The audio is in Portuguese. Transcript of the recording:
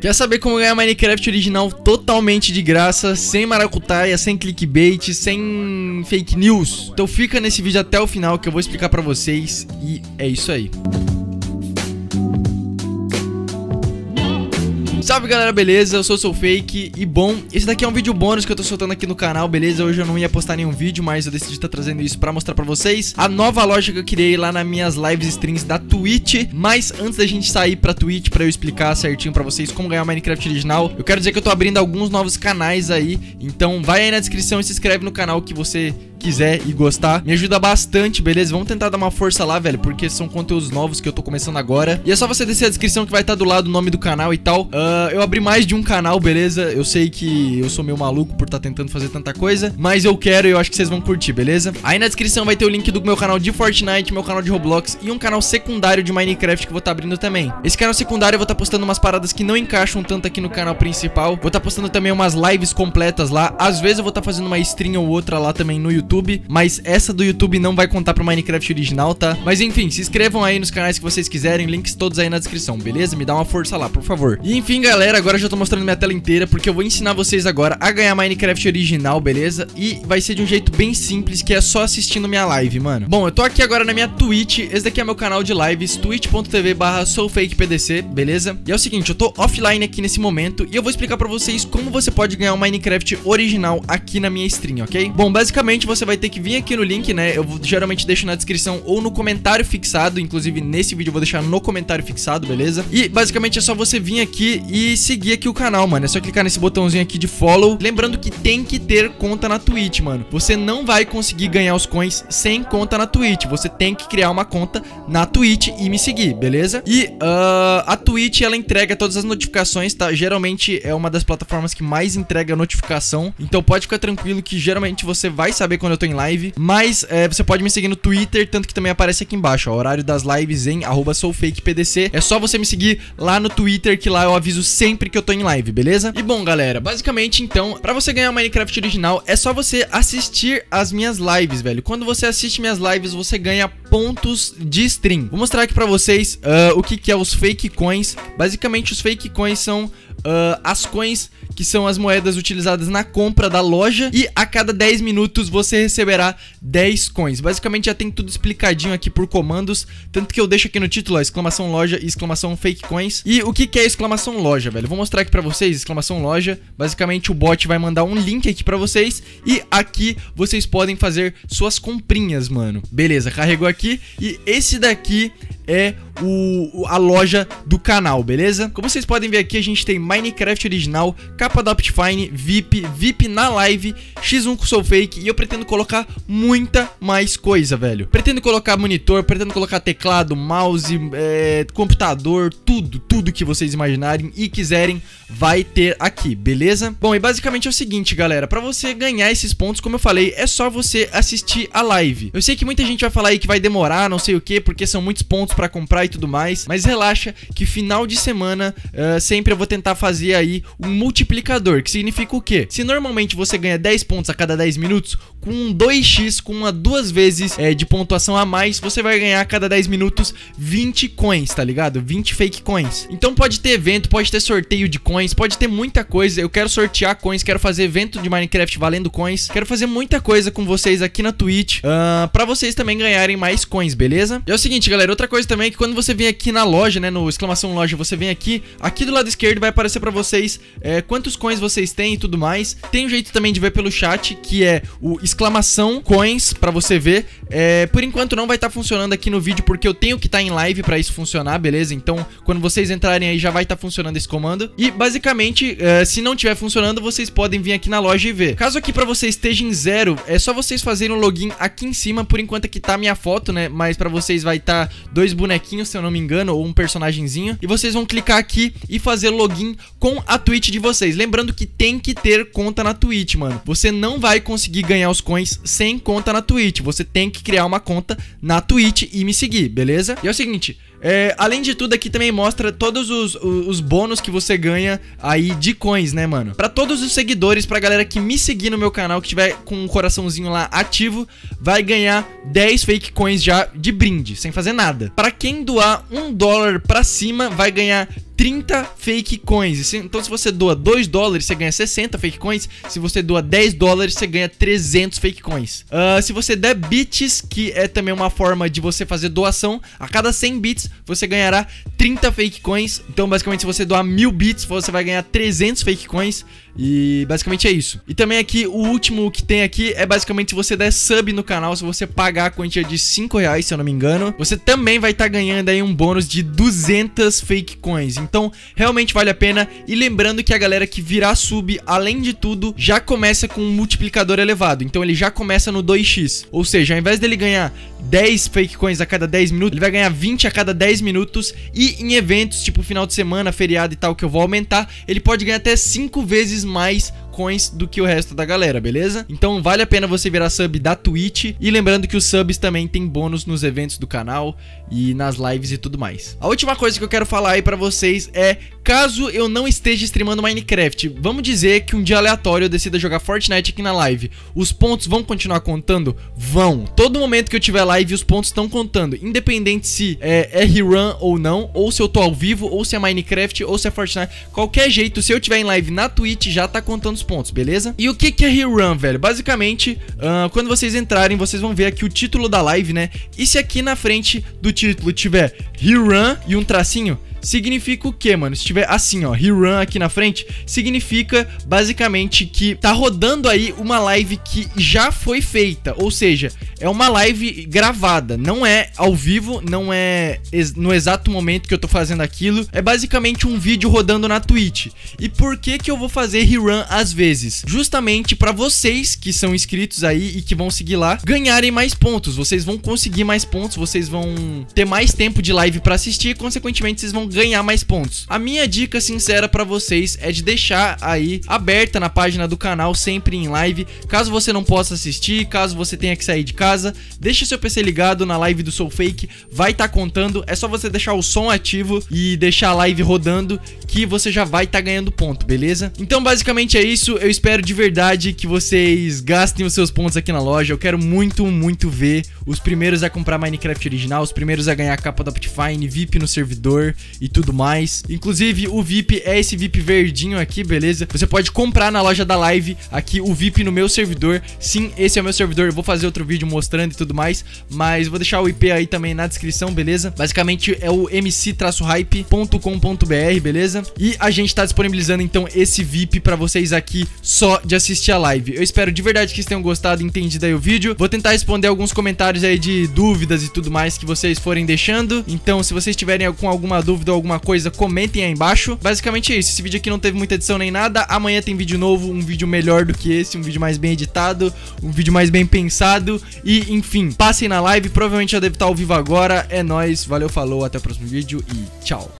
Quer saber como ganhar Minecraft original totalmente de graça, sem maracutaia, sem clickbait, sem fake news? Então fica nesse vídeo até o final que eu vou explicar pra vocês e é isso aí. Salve galera, beleza? Eu sou o Fake e bom, esse daqui é um vídeo bônus que eu tô soltando aqui no canal, beleza? Hoje eu não ia postar nenhum vídeo, mas eu decidi estar tá trazendo isso pra mostrar pra vocês a nova loja que eu criei lá nas minhas lives streams da Twitch. Mas antes da gente sair pra Twitch pra eu explicar certinho pra vocês como ganhar Minecraft original, eu quero dizer que eu tô abrindo alguns novos canais aí, então vai aí na descrição e se inscreve no canal que você quiser e gostar, me ajuda bastante, beleza? Vamos tentar dar uma força lá, velho, porque são conteúdos novos que eu tô começando agora. E é só você descer a descrição que vai estar tá do lado o nome do canal e tal. Uh, eu abri mais de um canal, beleza? Eu sei que eu sou meio maluco por estar tá tentando fazer tanta coisa, mas eu quero e eu acho que vocês vão curtir, beleza? Aí na descrição vai ter o link do meu canal de Fortnite, meu canal de Roblox e um canal secundário de Minecraft que eu vou estar tá abrindo também. Esse canal secundário eu vou estar tá postando umas paradas que não encaixam tanto aqui no canal principal. Vou estar tá postando também umas lives completas lá. Às vezes eu vou estar tá fazendo uma stream ou outra lá também no YouTube, mas essa do YouTube não vai contar pro Minecraft original, tá? Mas enfim, se inscrevam aí nos canais que vocês quiserem, links todos aí na descrição, beleza? Me dá uma força lá, por favor. E enfim, galera, agora eu já tô mostrando minha tela inteira, porque eu vou ensinar vocês agora a ganhar Minecraft original, beleza? E vai ser de um jeito bem simples, que é só assistindo minha live, mano. Bom, eu tô aqui agora na minha Twitch, esse daqui é meu canal de lives, twitch.tv barra beleza? E é o seguinte, eu tô offline aqui nesse momento, e eu vou explicar pra vocês como você pode ganhar um Minecraft original aqui na minha stream, ok? Bom, basicamente você vai ter que vir aqui no link, né? Eu geralmente deixo na descrição ou no comentário fixado. Inclusive, nesse vídeo eu vou deixar no comentário fixado, beleza? E basicamente é só você vir aqui e seguir aqui o canal, mano. É só clicar nesse botãozinho aqui de follow. Lembrando que tem que ter conta na Twitch, mano. Você não vai conseguir ganhar os coins sem conta na Twitch. Você tem que criar uma conta na Twitch e me seguir, beleza? E uh, a Twitch, ela entrega todas as notificações, tá? Geralmente é uma das plataformas que mais entrega notificação. Então pode ficar tranquilo que geralmente você vai saber quando eu tô em live. Mas é, você pode me seguir no Twitter, tanto que também aparece aqui embaixo, ó, horário das lives em soulfakepdc. É só você me seguir lá no Twitter, que lá eu aviso sempre que eu tô em live, beleza? E bom, galera, basicamente, então, pra você ganhar Minecraft original, é só você assistir as minhas lives, velho. Quando você assiste minhas lives, você ganha pontos de stream. Vou mostrar aqui pra vocês uh, o que, que é os fake coins. Basicamente, os fake coins são uh, as coins que são as moedas utilizadas na compra da loja. E a cada 10 minutos você receberá 10 coins. Basicamente já tem tudo explicadinho aqui por comandos. Tanto que eu deixo aqui no título, ó, exclamação loja e exclamação fake coins. E o que, que é exclamação loja, velho? Vou mostrar aqui pra vocês, exclamação loja. Basicamente o bot vai mandar um link aqui pra vocês. E aqui vocês podem fazer suas comprinhas, mano. Beleza, carregou aqui. E esse daqui é o, a loja do canal, beleza? Como vocês podem ver aqui, a gente tem Minecraft original, capa da Optifine, VIP, VIP na live, X1 com Soul Fake e eu pretendo colocar muita mais coisa, velho. Pretendo colocar monitor, pretendo colocar teclado, mouse, é, computador, tudo, tudo que vocês imaginarem e quiserem vai ter aqui, beleza? Bom, e basicamente é o seguinte, galera, pra você ganhar esses pontos, como eu falei, é só você assistir a live. Eu sei que muita gente vai falar aí que vai demorar, não sei o que, porque são muitos pontos pra comprar e tudo mais, mas relaxa que final de semana uh, sempre eu vou tentar fazer aí um multiplicador, que significa o quê? Se normalmente você ganha 10 pontos a cada 10 minutos, com 2x, com uma duas vezes é, de pontuação a mais, você vai ganhar a cada 10 minutos 20 coins, tá ligado? 20 fake coins. Então pode ter evento, pode ter sorteio de coins, pode ter muita coisa. Eu quero sortear coins, quero fazer evento de Minecraft valendo coins, quero fazer muita coisa com vocês aqui na Twitch, uh, pra vocês também ganharem mais coins, beleza? E é o seguinte, galera, outra coisa também é que quando você vem aqui na loja, né, no exclamação loja, você vem aqui, aqui do lado esquerdo vai aparecer pra vocês é, quantos coins vocês têm e tudo mais. Tem um jeito também de ver pelo chat, que é o exclamação coins pra você ver. É, por enquanto não vai estar tá funcionando aqui no vídeo, porque eu tenho que estar tá em live pra isso funcionar, beleza? Então, quando vocês entrarem aí, já vai estar tá funcionando esse comando. E, basicamente, é, se não estiver funcionando, vocês podem vir aqui na loja e ver. Caso aqui pra você esteja em zero, é só vocês fazerem o login aqui em cima, por enquanto aqui tá a minha foto, né? Mas pra vocês vai estar tá dois bonequinhos, se eu não me engano, ou um personagemzinho. E vocês vão clicar aqui e fazer login com a Twitch de vocês. Lembrando que tem que ter conta na Twitch, mano. Você não vai conseguir ganhar os coins sem conta na Twitch. Você tem que criar uma conta na Twitch e me seguir, beleza? E é o seguinte, é, além de tudo, aqui também mostra todos os, os, os, bônus que você ganha aí de coins, né, mano? Pra todos os seguidores, pra galera que me seguir no meu canal, que tiver com um coraçãozinho lá ativo, vai ganhar 10 fake coins já de brinde, sem fazer nada. Pra quem doar um dólar pra cima, vai ganhar 30 fake coins. Então, se você doa 2 dólares, você ganha 60 fake coins. Se você doa 10 dólares, você ganha 300 fake coins. Uh, se você der bits, que é também uma forma de você fazer doação, a cada 100 bits você ganhará 30 fake coins. Então, basicamente, se você doar 1000 bits, você vai ganhar 300 fake coins. E basicamente é isso. E também aqui, o último que tem aqui é basicamente se você der sub no canal, se você pagar a quantia de 5 reais, se eu não me engano, você também vai estar tá ganhando aí um bônus de 200 fake coins. Então, realmente vale a pena. E lembrando que a galera que virar sub, além de tudo, já começa com um multiplicador elevado. Então, ele já começa no 2x. Ou seja, ao invés dele ganhar 10 fake coins a cada 10 minutos, ele vai ganhar 20 a cada 10 minutos. E em eventos, tipo final de semana, feriado e tal, que eu vou aumentar, ele pode ganhar até 5 vezes mais coins do que o resto da galera, beleza? Então vale a pena você virar sub da Twitch e lembrando que os subs também tem bônus nos eventos do canal e nas lives e tudo mais. A última coisa que eu quero falar aí pra vocês é Caso eu não esteja streamando Minecraft, vamos dizer que um dia aleatório eu decida jogar Fortnite aqui na live. Os pontos vão continuar contando? Vão. Todo momento que eu tiver live, os pontos estão contando. Independente se é R-Run ou não, ou se eu tô ao vivo, ou se é Minecraft, ou se é Fortnite. Qualquer jeito, se eu tiver em live na Twitch, já tá contando os pontos, beleza? E o que, que é Rerun, velho? Basicamente, uh, quando vocês entrarem, vocês vão ver aqui o título da live, né? E se aqui na frente do título tiver Rerun e um tracinho, significa o que, mano? Se tiver assim, ó, rerun aqui na frente, significa basicamente que tá rodando aí uma live que já foi feita, ou seja, é uma live gravada, não é ao vivo, não é no exato momento que eu tô fazendo aquilo, é basicamente um vídeo rodando na Twitch. E por que que eu vou fazer rerun às vezes? Justamente para vocês que são inscritos aí e que vão seguir lá, ganharem mais pontos, vocês vão conseguir mais pontos, vocês vão ter mais tempo de live para assistir e consequentemente vocês vão ganhar mais pontos. A minha dica sincera para vocês é de deixar aí aberta na página do canal sempre em live, caso você não possa assistir, caso você tenha que sair de casa, deixe seu PC ligado na live do Soul Fake, vai estar tá contando, é só você deixar o som ativo e deixar a live rodando que você já vai estar tá ganhando ponto, beleza? Então basicamente é isso, eu espero de verdade que vocês gastem os seus pontos aqui na loja, eu quero muito, muito ver os primeiros a comprar Minecraft original, os primeiros a ganhar a capa da Optifine, VIP no servidor e tudo mais. Inclusive, o VIP é esse VIP verdinho aqui, beleza? Você pode comprar na loja da live aqui o VIP no meu servidor. Sim, esse é o meu servidor. Eu vou fazer outro vídeo mostrando e tudo mais, mas vou deixar o IP aí também na descrição, beleza? Basicamente é o mc-hype.com.br, beleza? E a gente tá disponibilizando então esse VIP para vocês aqui só de assistir a live. Eu espero de verdade que vocês tenham gostado e entendido aí o vídeo. Vou tentar responder alguns comentários aí de dúvidas e tudo mais que vocês forem deixando. Então, se vocês tiverem com alguma dúvida ou alguma coisa, comentem aí embaixo. Basicamente é isso. Esse vídeo aqui não teve muita edição nem nada. Amanhã tem vídeo novo, um vídeo melhor do que esse, um vídeo mais bem editado, um vídeo mais bem pensado. E, enfim, passem na live. Provavelmente já deve estar ao vivo agora. É nóis. Valeu, falou. Até o próximo vídeo e tchau.